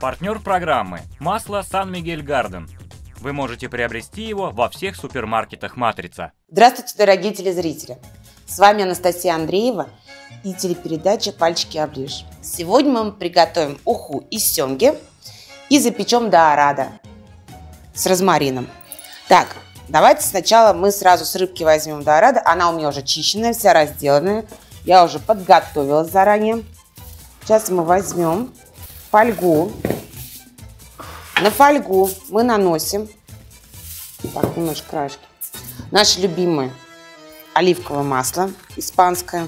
Партнер программы – масло Сан Мигель Гарден. Вы можете приобрести его во всех супермаркетах «Матрица». Здравствуйте, дорогие телезрители! С вами Анастасия Андреева и телепередача «Пальчики оближь». Сегодня мы приготовим уху из семги и запечем до арада с розмарином. Так, давайте сначала мы сразу с рыбки возьмем до арада. Она у меня уже чищенная, вся разделанная. Я уже подготовила заранее. Сейчас мы возьмем фольгу. На фольгу мы наносим, так, немножко краешки, наше любимое оливковое масло испанское.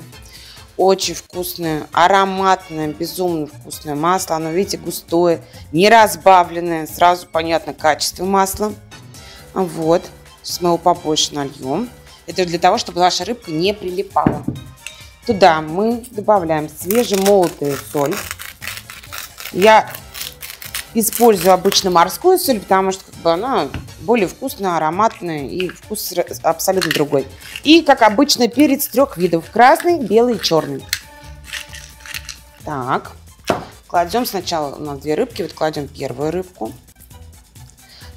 Очень вкусное, ароматное, безумно вкусное масло. Оно, видите, густое, не разбавленное. Сразу понятно качество масла. Вот. Сейчас мы его побольше нальем. Это для того, чтобы наша рыбка не прилипала. Туда мы добавляем свежемолотую соль. Я использую обычно морскую соль, потому что как бы, она более вкусная, ароматная и вкус абсолютно другой. И, как обычно, перец трех видов. Красный, белый и черный. Так. Кладем сначала на две рыбки. Вот кладем первую рыбку.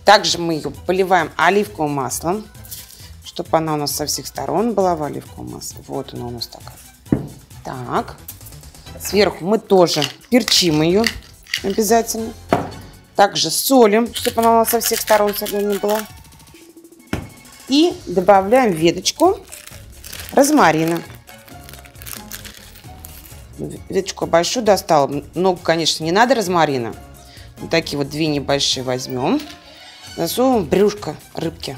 Также мы ее поливаем оливковым маслом, чтобы она у нас со всех сторон была в оливковом масле. Вот она у нас такая. Так. Сверху мы тоже перчим ее обязательно. Также солим, чтобы она у нас со всех сторон соленая была. И добавляем веточку розмарина. Веточку большую достала. Много, конечно, не надо розмарина. Вот такие вот две небольшие возьмем. Засунем в брюшко рыбки.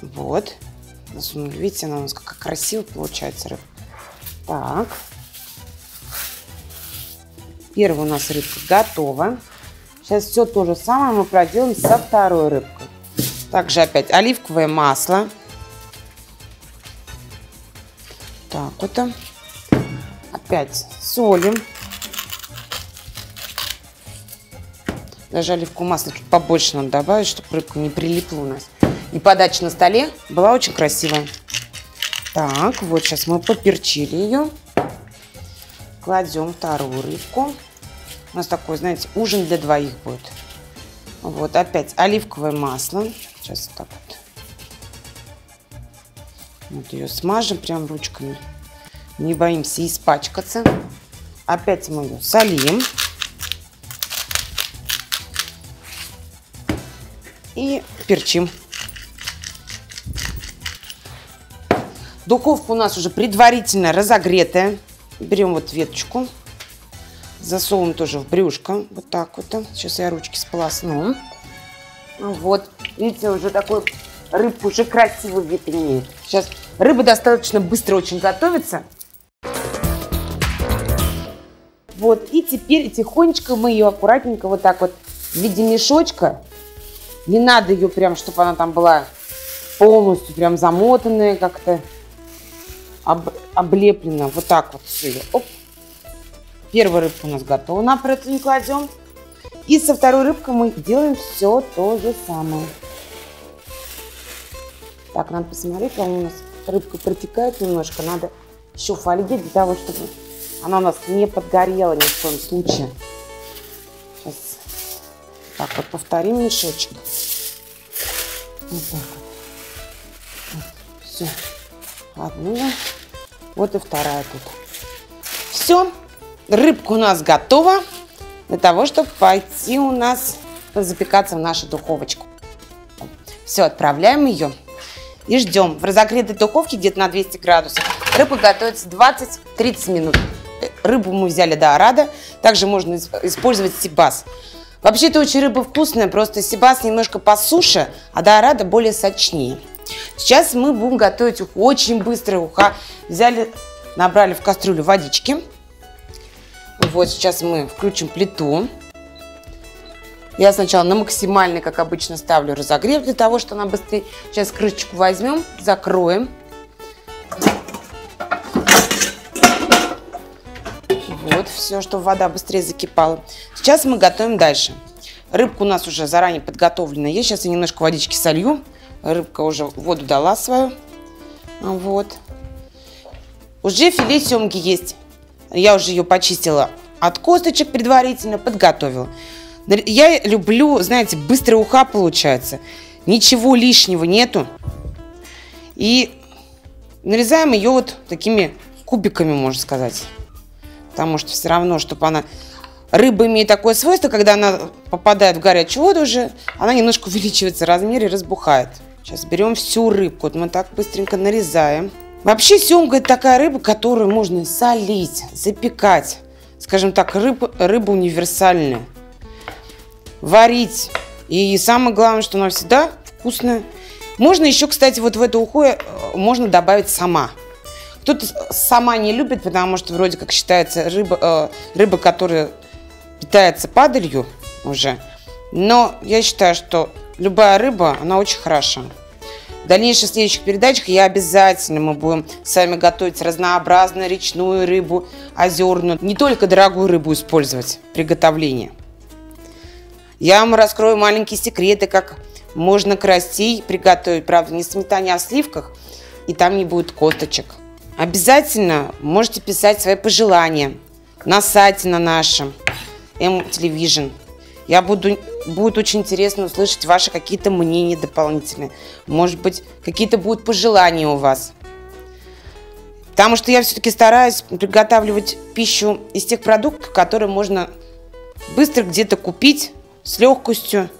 Вот. Засунули. Видите, она у нас как красиво получается рыбка. Так. Первая у нас рыбка готова. Сейчас все то же самое мы проделаем со второй рыбкой. Также опять оливковое масло. Так, вот. Опять солим. Даже оливковое масло чуть побольше надо добавить, чтобы рыбка не прилипла у нас. И подача на столе была очень красивая. Так, вот сейчас мы поперчили ее. Кладем вторую рыбку. У нас такой, знаете, ужин для двоих будет. Вот, опять оливковое масло. Сейчас вот так вот. Вот ее смажем прям ручками. Не боимся испачкаться. Опять мы ее солим. И перчим. Духовка у нас уже предварительно разогретая. Берем вот веточку. Засовываем тоже в брюшко. Вот так вот. Сейчас я ручки сполосну. Вот. Видите, уже такой рыбка уже красивый вид имеет. Сейчас рыба достаточно быстро очень готовится. Вот. И теперь тихонечко мы ее аккуратненько вот так вот в виде мешочка. Не надо ее прям, чтобы она там была полностью прям замотанная как-то, об, облеплена. Вот так вот все ее. Оп. Первая рыбка у нас готова, на противень кладем. И со второй рыбкой мы делаем все то же самое. Так, надо посмотреть, по-моему, у нас рыбка протекает немножко. Надо еще фольги для того, чтобы она у нас не подгорела ни в коем случае. Сейчас так вот повторим мешочек. Вот так вот. вот. Все. Одна. Вот и вторая тут. Все. Рыбка у нас готова для того, чтобы пойти у нас запекаться в нашу духовочку. Все, отправляем ее и ждем. В разогретой духовке где-то на 200 градусов. Рыба готовится 20-30 минут. Рыбу мы взяли до арада. Также можно использовать сибас. Вообще это очень рыба вкусная, просто сибас немножко по суше, а до арада более сочнее. Сейчас мы будем готовить уху. Очень быстро уха. Взяли, набрали в кастрюлю водички. Вот сейчас мы включим плиту. Я сначала на максимальный, как обычно, ставлю разогрев для того, чтобы она быстрее. Сейчас крышечку возьмем, закроем. Вот, все, чтобы вода быстрее закипала. Сейчас мы готовим дальше. Рыбка у нас уже заранее подготовлена. Я сейчас немножко водички солью. Рыбка уже воду дала свою. Вот. Уже филе семги есть. Я уже ее почистила от косточек предварительно подготовила. Я люблю, знаете, быстрая уха получается. Ничего лишнего нету. И нарезаем ее вот такими кубиками, можно сказать. Потому что все равно, чтобы она... Рыба имеет такое свойство, когда она попадает в горячую воду уже, она немножко увеличивается в размере и разбухает. Сейчас берем всю рыбку. Вот мы так быстренько нарезаем. Вообще семга это такая рыба, которую можно солить, запекать. Скажем так, рыба, рыба универсальная. Варить. И самое главное, что она всегда вкусная. Можно еще, кстати, вот в эту уху э, можно добавить сама. Кто-то сама не любит, потому что вроде как считается рыба, э, рыба, которая питается падалью уже. Но я считаю, что любая рыба, она очень хороша. В дальнейших следующих передачах я обязательно мы будем с вами готовить разнообразную речную рыбу, озерную. Не только дорогую рыбу использовать в приготовлении. Я вам раскрою маленькие секреты, как можно красить, приготовить, правда, не сметане, а в сливках, и там не будет косточек. Обязательно можете писать свои пожелания на сайте на нашем M-Television. Я буду, будет очень интересно услышать ваши какие-то мнения дополнительные. Может быть, какие-то будут пожелания у вас. Потому что я все-таки стараюсь приготавливать пищу из тех продуктов, которые можно быстро где-то купить с легкостью.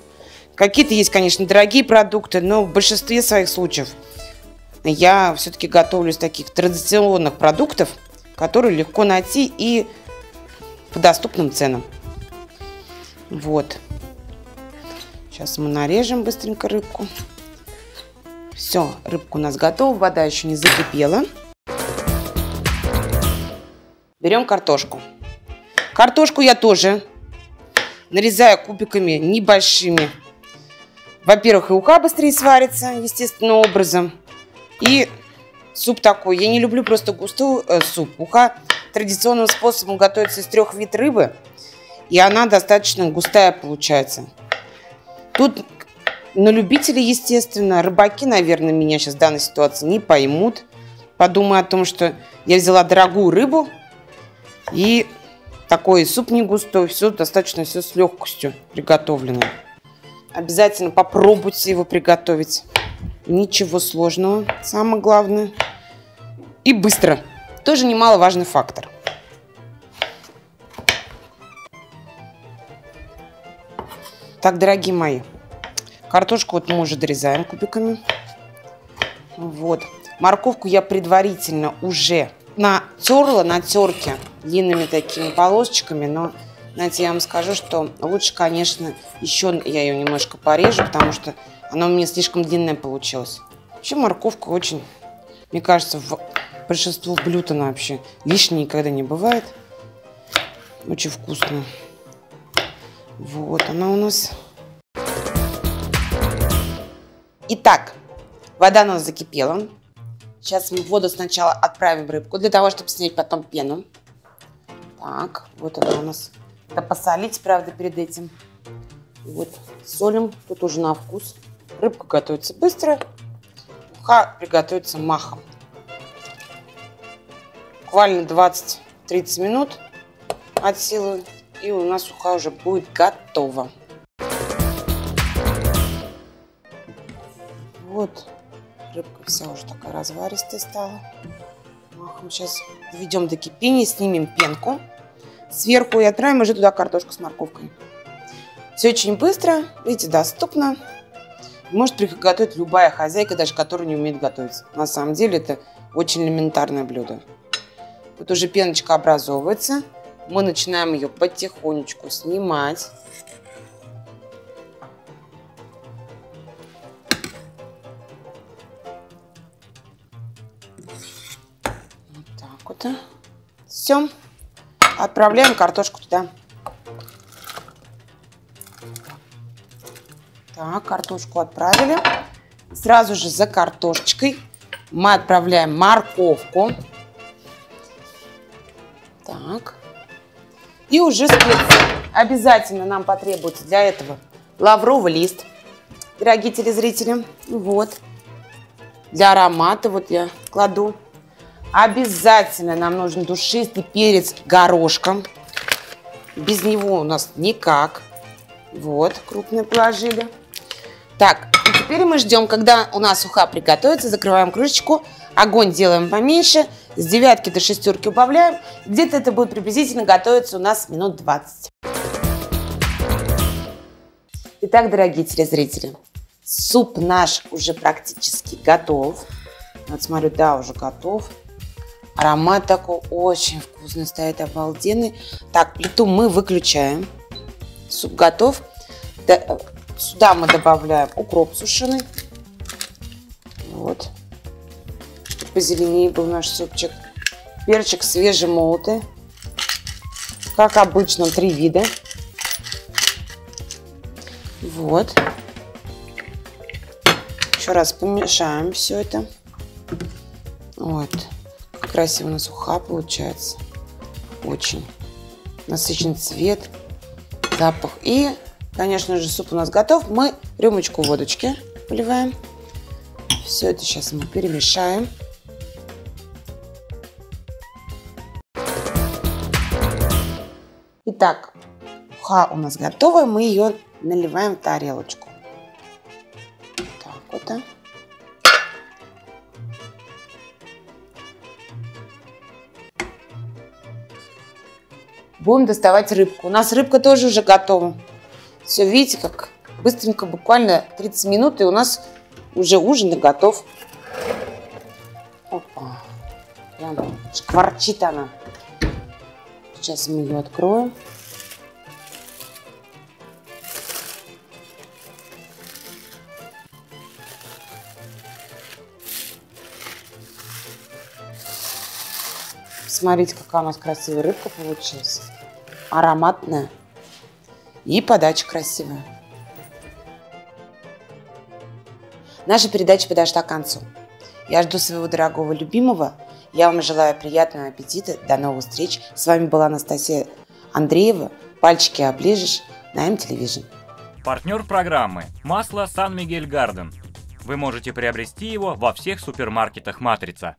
Какие-то есть, конечно, дорогие продукты, но в большинстве своих случаев я все-таки готовлю из таких традиционных продуктов, которые легко найти и по доступным ценам. Вот. Сейчас мы нарежем быстренько рыбку. Все, рыбка у нас готова, вода еще не закипела. Берем картошку. Картошку я тоже нарезаю кубиками небольшими. Во-первых, и уха быстрее сварится, естественным образом. И суп такой. Я не люблю просто густой э, суп. Уха традиционным способом готовится из трех вид рыбы – и она достаточно густая получается. Тут на любителей, естественно, рыбаки, наверное, меня сейчас в данной ситуации не поймут. Подумаю о том, что я взяла дорогую рыбу и такой суп не густой, все достаточно все с легкостью приготовлено. Обязательно попробуйте его приготовить. Ничего сложного, самое главное. И быстро. Тоже немаловажный фактор. Так, дорогие мои, картошку вот мы уже дорезаем кубиками. Вот. Морковку я предварительно уже натерла на терке длинными такими полосочками, но, знаете, я вам скажу, что лучше, конечно, еще я ее немножко порежу, потому что она у меня слишком длинная получилась. Вообще морковка очень, мне кажется, в большинство блюд она вообще лишней никогда не бывает. Очень вкусная. Вот она у нас. Итак, вода у нас закипела. Сейчас мы воду сначала отправим рыбку, для того, чтобы снять потом пену. Так, вот она у нас. Да посолить, правда, перед этим. Вот, солим. Тут уже на вкус. Рыбка готовится быстро. Уха приготовится махом. Буквально 20-30 минут от и у нас уха уже будет готова. Вот, рыбка вся уже такая разваристая стала. Сейчас доведем до кипения, снимем пенку. Сверху и отправим уже туда картошку с морковкой. Все очень быстро, видите, доступно. Может приготовить любая хозяйка, даже которая не умеет готовить. На самом деле это очень элементарное блюдо. Вот уже пеночка образовывается мы начинаем ее потихонечку снимать. Вот так вот. Все. Отправляем картошку туда. Так, картошку отправили. Сразу же за картошечкой мы отправляем морковку. И уже специи. Обязательно нам потребуется для этого лавровый лист, дорогие телезрители. Вот. Для аромата вот я кладу. Обязательно нам нужен душистый перец горошком. Без него у нас никак. Вот, крупные положили. Так, теперь мы ждем, когда у нас уха приготовится, закрываем крышечку, огонь делаем поменьше, с девятки до шестерки убавляем. Где-то это будет приблизительно готовиться у нас минут 20. Итак, дорогие телезрители, суп наш уже практически готов. Вот смотрю, да, уже готов. Аромат такой очень вкусный стоит, обалденный. Так, плиту мы выключаем. Суп готов. Сюда мы добавляем укроп сушеный. Вот. Позеленее был наш супчик. Перчик свежемолотый. Как обычно, три вида. Вот. Еще раз помешаем все это. Вот. Красиво у нас уха получается. Очень. Насыщенный цвет, запах. И, конечно же, суп у нас готов. Мы рюмочку водочки поливаем. Все это сейчас мы перемешаем. Итак, уха у нас готова. Мы ее наливаем в тарелочку. Так вот. Да. Будем доставать рыбку. У нас рыбка тоже уже готова. Все, видите, как быстренько, буквально 30 минут, и у нас уже ужин готов. Опа. Прям шкварчит она. Сейчас мы ее откроем. Смотрите, какая у нас красивая рыбка получилась. Ароматная. И подача красивая. Наша передача подошла к концу. Я жду своего дорогого любимого. Я вам желаю приятного аппетита. До новых встреч. С вами была Анастасия Андреева. Пальчики оближешь на М-телевизион. Партнер программы – масло Сан Мигель Гарден. Вы можете приобрести его во всех супермаркетах «Матрица».